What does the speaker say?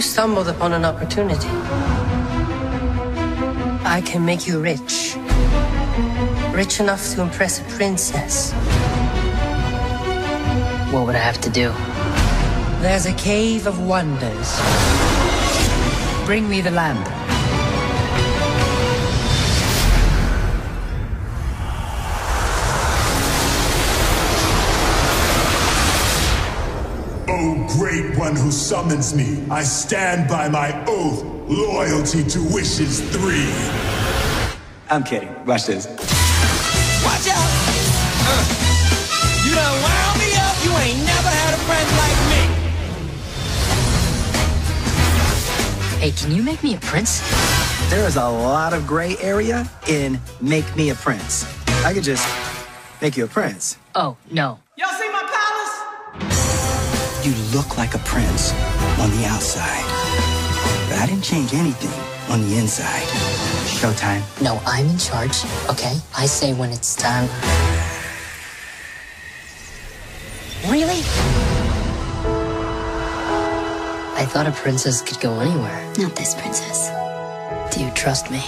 stumbled upon an opportunity. I can make you rich. Rich enough to impress a princess. What would I have to do? There's a cave of wonders. Bring me the lamp. Great one who summons me, I stand by my oath, loyalty to wishes three. I'm kidding. Watch this. Watch out! Uh, you done wound me up. You ain't never had a friend like me. Hey, can you make me a prince? There is a lot of gray area in Make Me a Prince. I could just make you a prince. Oh, no. Y'all see my palace? You look like a prince on the outside. But I didn't change anything on the inside. Showtime. No, I'm in charge, okay? I say when it's time. Really? I thought a princess could go anywhere. Not this princess. Do you trust me?